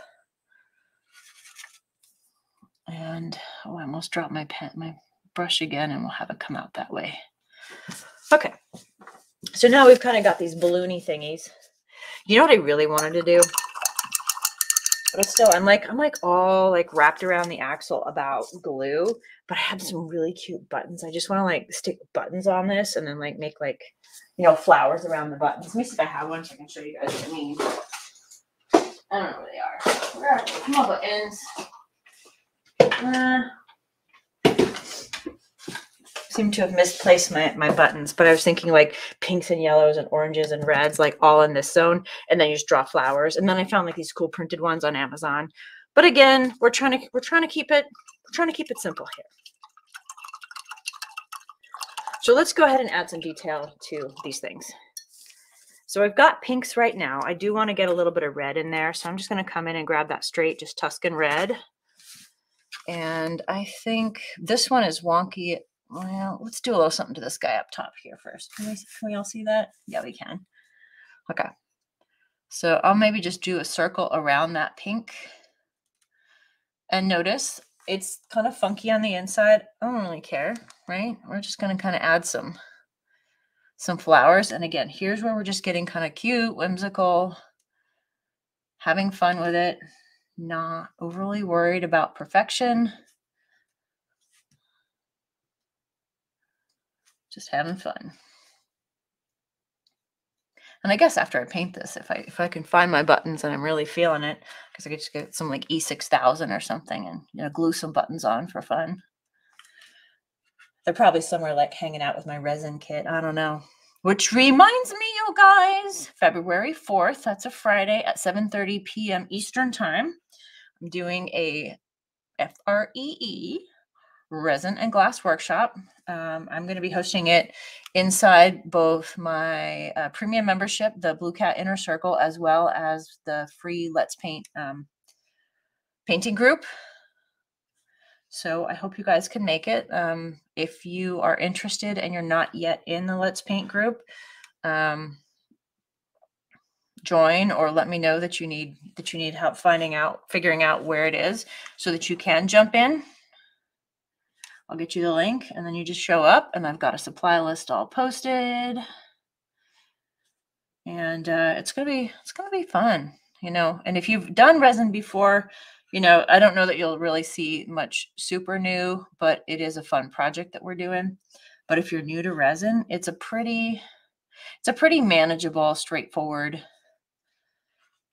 And oh, I almost dropped my pen, my brush again, and we'll have it come out that way. Okay. So now we've kind of got these balloony thingies. You know what I really wanted to do? But still i'm like i'm like all like wrapped around the axle about glue but i have some really cute buttons. I just want to like stick buttons on this and then like make like you know flowers around the buttons. Let me see if i have one so i can show you guys what i mean. I don't know where they are. Where are they? Come on buttons uh, seem to have misplaced my, my buttons, but I was thinking like pinks and yellows and oranges and reds, like all in this zone. And then you just draw flowers. And then I found like these cool printed ones on Amazon. But again, we're trying to we're trying to keep it we're trying to keep it simple here. So let's go ahead and add some detail to these things. So I've got pinks right now. I do want to get a little bit of red in there. So I'm just going to come in and grab that straight, just Tuscan red. And I think this one is wonky well, let's do a little something to this guy up top here first. Can we, can we all see that? Yeah, we can. Okay. So I'll maybe just do a circle around that pink. And notice it's kind of funky on the inside. I don't really care, right? We're just going to kind of add some some flowers. And again, here's where we're just getting kind of cute, whimsical, having fun with it, not overly worried about perfection. Just having fun. And I guess after I paint this, if I if I can find my buttons and I'm really feeling it, because I could just get some like E6000 or something and you know glue some buttons on for fun. They're probably somewhere like hanging out with my resin kit. I don't know. Which reminds me, you guys, February 4th, that's a Friday at 7:30 p.m. Eastern Time. I'm doing a FREE resin and glass workshop. Um, I'm going to be hosting it inside both my uh, premium membership, the Blue Cat Inner Circle, as well as the free Let's Paint um, painting group. So I hope you guys can make it. Um, if you are interested and you're not yet in the Let's Paint group, um, join or let me know that you need that you need help finding out figuring out where it is so that you can jump in I'll get you the link and then you just show up and I've got a supply list all posted. And uh, it's gonna be it's gonna be fun, you know. And if you've done resin before, you know, I don't know that you'll really see much super new, but it is a fun project that we're doing. But if you're new to resin, it's a pretty it's a pretty manageable, straightforward,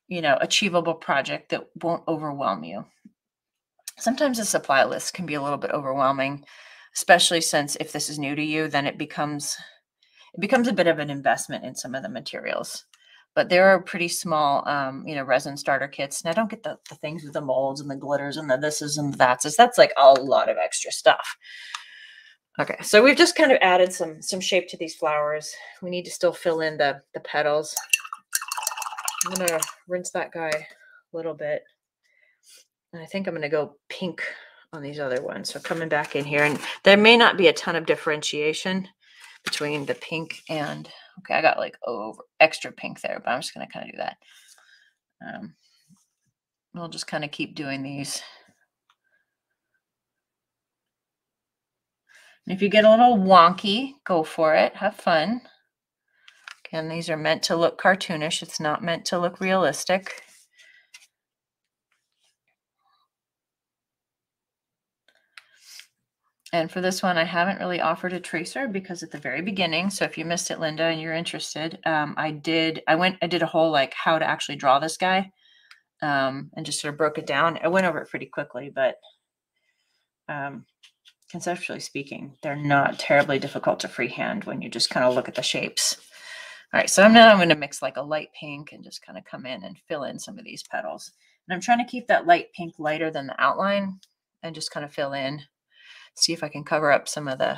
you know, achievable project that won't overwhelm you sometimes a supply list can be a little bit overwhelming, especially since if this is new to you, then it becomes it becomes a bit of an investment in some of the materials. But there are pretty small, um, you know, resin starter kits. And I don't get the, the things with the molds and the glitters and the thises and the that's. That's like a lot of extra stuff. Okay, so we've just kind of added some some shape to these flowers. We need to still fill in the the petals. I'm gonna rinse that guy a little bit. And I think I'm going to go pink on these other ones. So coming back in here, and there may not be a ton of differentiation between the pink and, okay, I got like over extra pink there, but I'm just going to kind of do that. Um, we'll just kind of keep doing these. And if you get a little wonky, go for it. Have fun. Again, these are meant to look cartoonish. It's not meant to look realistic. And for this one, I haven't really offered a tracer because at the very beginning, so if you missed it, Linda, and you're interested, um, I did, I went, I did a whole like how to actually draw this guy um, and just sort of broke it down. I went over it pretty quickly, but um, conceptually speaking, they're not terribly difficult to freehand when you just kind of look at the shapes. All right, so now I'm going to mix like a light pink and just kind of come in and fill in some of these petals. And I'm trying to keep that light pink lighter than the outline and just kind of fill in see if I can cover up some of the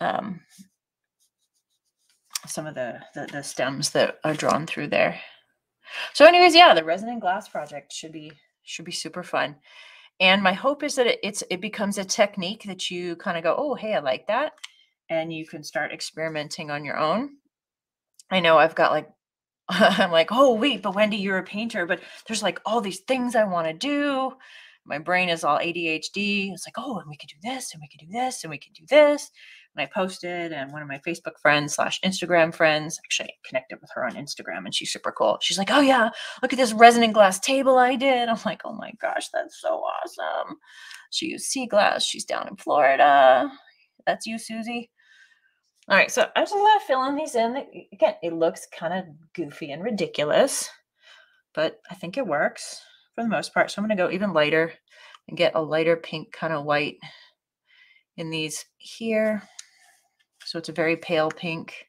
um, some of the, the, the stems that are drawn through there. So, anyways, yeah, the resin and glass project should be should be super fun. And my hope is that it, it's it becomes a technique that you kind of go, oh, hey, I like that, and you can start experimenting on your own. I know I've got like I'm like, oh wait, but Wendy, you're a painter, but there's like all these things I want to do my brain is all ADHD. It's like, oh, and we could do this, and we could do this, and we could do this. And I posted, and one of my Facebook friends slash Instagram friends actually connected with her on Instagram, and she's super cool. She's like, oh yeah, look at this resin glass table I did. I'm like, oh my gosh, that's so awesome. She used sea glass. She's down in Florida. That's you, Susie. All right, so I just love filling these in. Again, it looks kind of goofy and ridiculous, but I think it works for the most part. So I'm going to go even lighter and get a lighter pink kind of white in these here. So it's a very pale pink.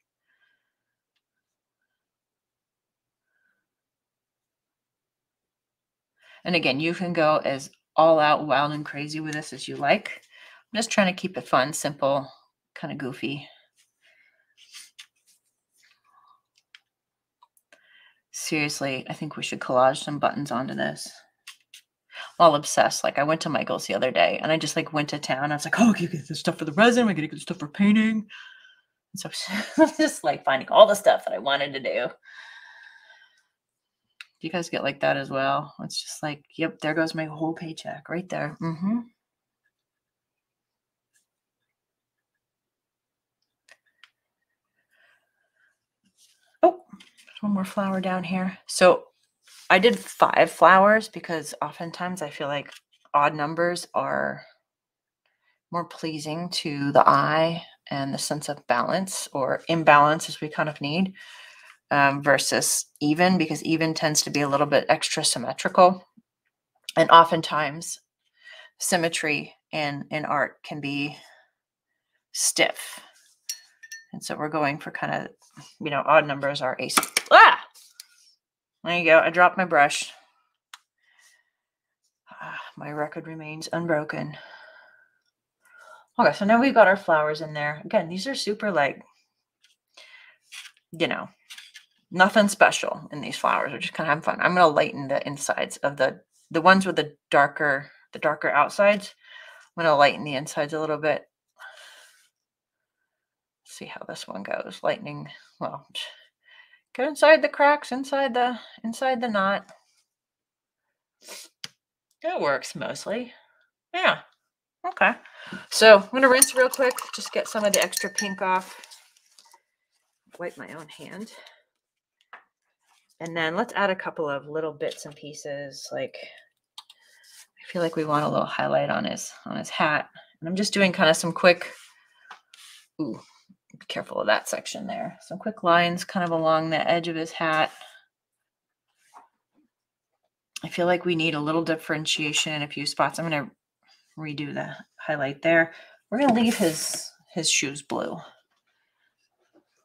And again, you can go as all out wild and crazy with this as you like. I'm just trying to keep it fun, simple, kind of goofy. Seriously, I think we should collage some buttons onto this all obsessed. Like I went to Michael's the other day and I just like went to town. I was like, oh, okay, get this stuff for the resin. We're gonna get stuff for painting. And so just like finding all the stuff that I wanted to do. Do you guys get like that as well? It's just like, yep, there goes my whole paycheck right there. Mm-hmm. Oh, one more flower down here. So I did five flowers because oftentimes I feel like odd numbers are more pleasing to the eye and the sense of balance or imbalance as we kind of need um, versus even because even tends to be a little bit extra symmetrical. And oftentimes symmetry in in art can be stiff. And so we're going for kind of you know odd numbers are ace ah there you go. I dropped my brush. Ah, my record remains unbroken. Okay so now we've got our flowers in there. Again these are super like you know nothing special in these flowers we're just kind of having fun. I'm going to lighten the insides of the the ones with the darker the darker outsides. I'm going to lighten the insides a little bit. See how this one goes. Lightning, well, get inside the cracks, inside the inside the knot. It works mostly. Yeah. Okay. So I'm gonna rinse real quick, just get some of the extra pink off. Wipe my own hand. And then let's add a couple of little bits and pieces. Like I feel like we want a little highlight on his on his hat. And I'm just doing kind of some quick ooh, be careful of that section there. Some quick lines kind of along the edge of his hat. I feel like we need a little differentiation in a few spots. I'm going to redo the highlight there. We're going to leave his his shoes blue.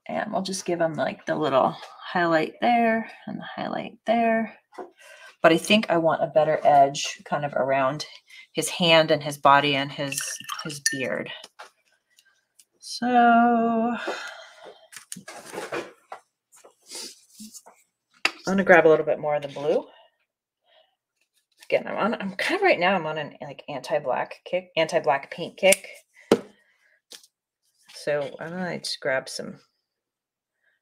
And we'll just give him like the little highlight there and the highlight there. But I think I want a better edge kind of around his hand and his body and his his beard. So I'm gonna grab a little bit more of the blue. Again, I'm on. I'm kind of right now. I'm on an like anti-black kick, anti-black paint kick. So I'm gonna just grab some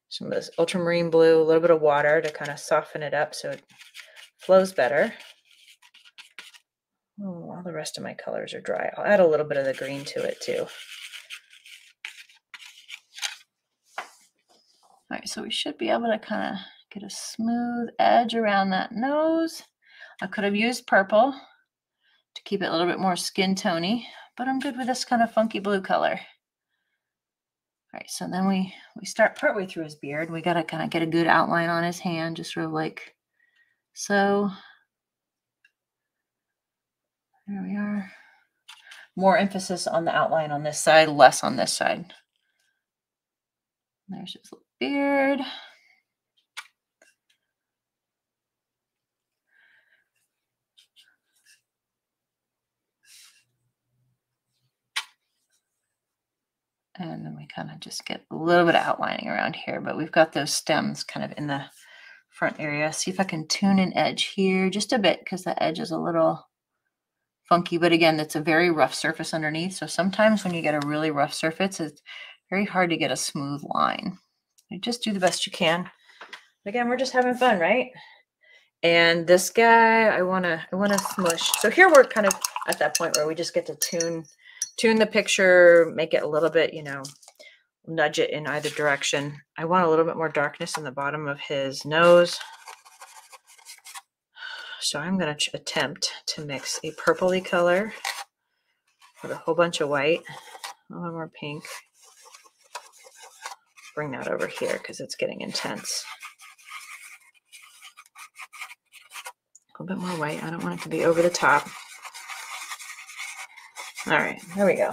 some of this ultramarine blue, a little bit of water to kind of soften it up so it flows better. Oh, all the rest of my colors are dry. I'll add a little bit of the green to it too. All right, so we should be able to kind of get a smooth edge around that nose. I could have used purple to keep it a little bit more skin tony, but I'm good with this kind of funky blue color. All right, so then we, we start partway through his beard. We got to kind of get a good outline on his hand, just sort of like so. There we are. More emphasis on the outline on this side, less on this side. There's his beard. And then we kind of just get a little bit of outlining around here, but we've got those stems kind of in the front area. See if I can tune an edge here just a bit because the edge is a little funky. But again, it's a very rough surface underneath. So sometimes when you get a really rough surface, it's very hard to get a smooth line. You just do the best you can. Again, we're just having fun, right? And this guy, I wanna, I wanna smush. So here we're kind of at that point where we just get to tune, tune the picture, make it a little bit, you know, nudge it in either direction. I want a little bit more darkness in the bottom of his nose. So I'm to attempt to mix a purpley color with a whole bunch of white, a little more pink, bring that over here because it's getting intense. A little bit more white. I don't want it to be over the top. All right, there we go.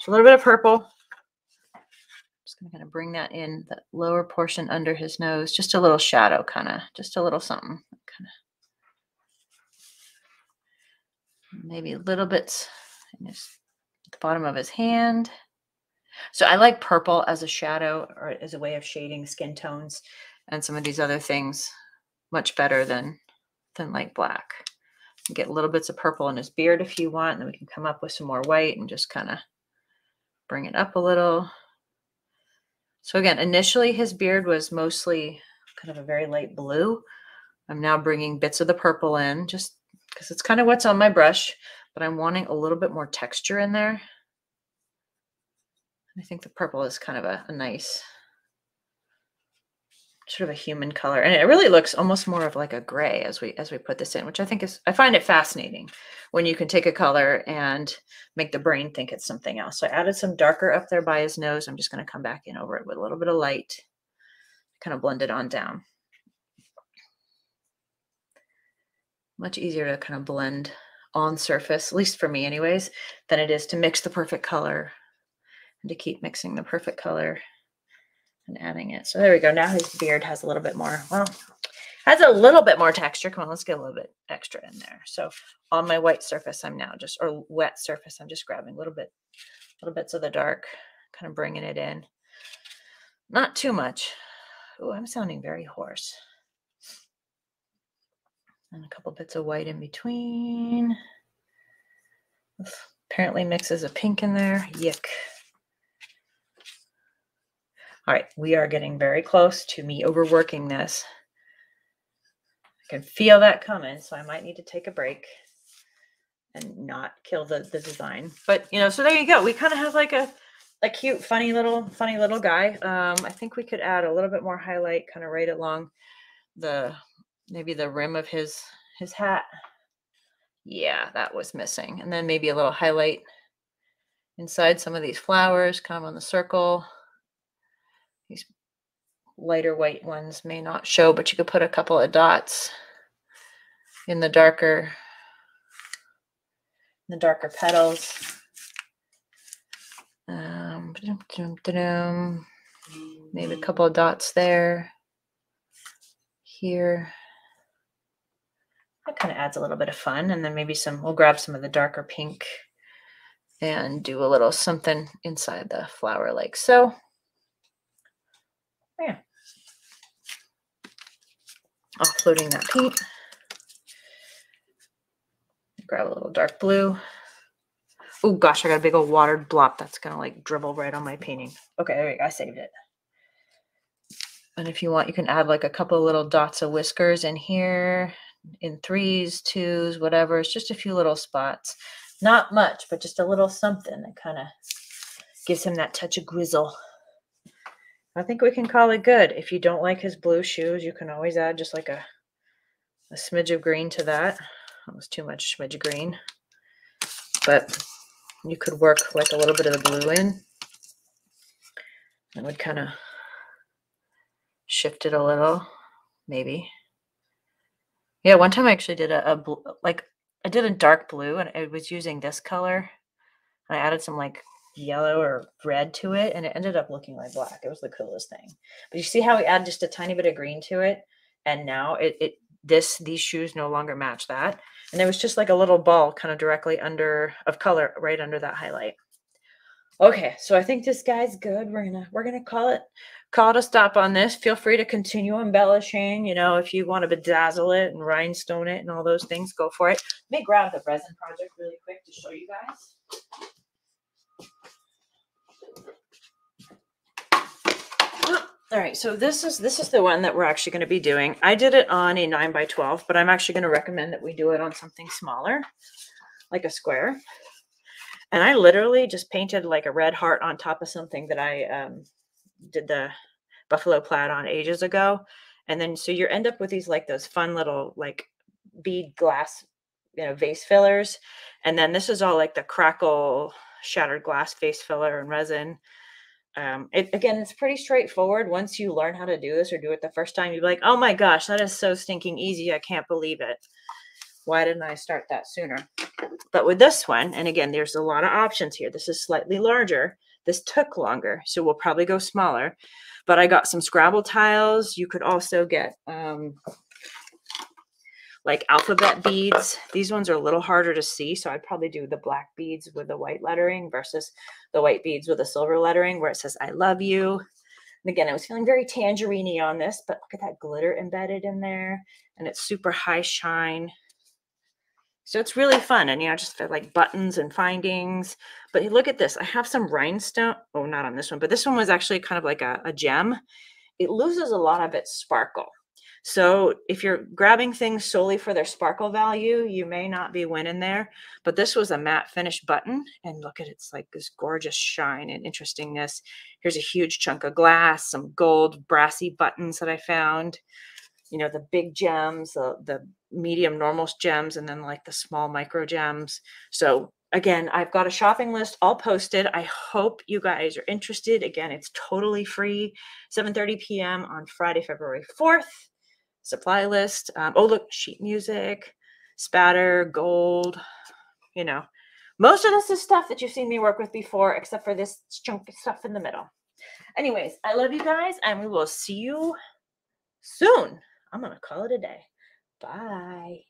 So a little bit of purple. Just gonna kind of bring that in the lower portion under his nose, just a little shadow, kind of, just a little something, kind of. Maybe a little bit in his, the bottom of his hand. So I like purple as a shadow or as a way of shading skin tones and some of these other things much better than than light black. Get little bits of purple in his beard if you want, and then we can come up with some more white and just kind of bring it up a little. So again, initially his beard was mostly kind of a very light blue. I'm now bringing bits of the purple in just because it's kind of what's on my brush, but I'm wanting a little bit more texture in there. I think the purple is kind of a, a nice, sort of a human color and it really looks almost more of like a gray as we as we put this in which i think is i find it fascinating when you can take a color and make the brain think it's something else. So i added some darker up there by his nose. I'm just going to come back in over it with a little bit of light kind of blend it on down. Much easier to kind of blend on surface at least for me anyways than it is to mix the perfect color and to keep mixing the perfect color and adding it. So there we go. Now his beard has a little bit more, well, has a little bit more texture. Come on, let's get a little bit extra in there. So on my white surface, I'm now just, or wet surface, I'm just grabbing a little bit, little bits of the dark, kind of bringing it in. Not too much. Oh, I'm sounding very hoarse. And a couple bits of white in between. Apparently mixes a pink in there. Yuck. All right, we are getting very close to me overworking this. I can feel that coming, so I might need to take a break and not kill the, the design. But, you know, so there you go. We kind of have like a, a cute, funny little, funny little guy. Um, I think we could add a little bit more highlight kind of right along the, maybe the rim of his, his hat. Yeah, that was missing. And then maybe a little highlight inside some of these flowers, kind of on the circle. These lighter white ones may not show, but you could put a couple of dots in the darker the darker petals. Um, maybe a couple of dots there, here. That kind of adds a little bit of fun. And then maybe some, we'll grab some of the darker pink and do a little something inside the flower like so. Yeah. Offloading that paint. Grab a little dark blue. Oh gosh, I got a big old watered blop that's gonna like dribble right on my painting. Okay, there we go. I saved it. And if you want, you can add like a couple little dots of whiskers in here in threes, twos, whatever. It's just a few little spots. Not much, but just a little something that kind of gives him that touch of grizzle. I think we can call it good. If you don't like his blue shoes, you can always add just like a, a smidge of green to that. That was too much smidge of green. But you could work like a little bit of the blue in. And would kind of shift it a little, maybe. Yeah, one time I actually did a, a like I did a dark blue and I was using this color. And I added some like yellow or red to it and it ended up looking like black. It was the coolest thing. But you see how we add just a tiny bit of green to it and now it, it this these shoes no longer match that. And there was just like a little ball kind of directly under of color right under that highlight. Okay, so I think this guy's good. We're gonna we're gonna call it call it a stop on this. Feel free to continue embellishing. You know, if you want to bedazzle it and rhinestone it and all those things, go for it. Let me grab the resin project really quick to show you guys. All right, so this is this is the one that we're actually going to be doing. I did it on a 9 by 12, but I'm actually going to recommend that we do it on something smaller, like a square. And I literally just painted like a red heart on top of something that I um, did the buffalo plaid on ages ago. And then so you end up with these like those fun little like bead glass, you know, vase fillers. And then this is all like the crackle shattered glass vase filler and resin um, it, again, it's pretty straightforward. Once you learn how to do this or do it the first time, you're like, oh my gosh, that is so stinking easy. I can't believe it. Why didn't I start that sooner? But with this one, and again, there's a lot of options here. This is slightly larger. This took longer, so we'll probably go smaller. But I got some Scrabble tiles. You could also get um, like alphabet beads. These ones are a little harder to see, so I'd probably do the black beads with the white lettering versus the white beads with the silver lettering where it says I love you. And again, I was feeling very tangerine on this, but look at that glitter embedded in there. And it's super high shine. So it's really fun. And, you know, just like buttons and findings. But look at this. I have some rhinestone. Oh, not on this one, but this one was actually kind of like a, a gem. It loses a lot of its sparkle. So if you're grabbing things solely for their sparkle value, you may not be winning there. But this was a matte finish button. And look at it, it's like this gorgeous shine and interestingness. Here's a huge chunk of glass, some gold brassy buttons that I found. You know, the big gems, the, the medium normal gems, and then like the small micro gems. So again, I've got a shopping list all posted. I hope you guys are interested. Again, it's totally free. 7:30 p.m. on Friday, February 4th. Supply list. Um, oh, look, sheet music, spatter, gold. You know, most of this is stuff that you've seen me work with before, except for this chunky stuff in the middle. Anyways, I love you guys, and we will see you soon. I'm gonna call it a day. Bye.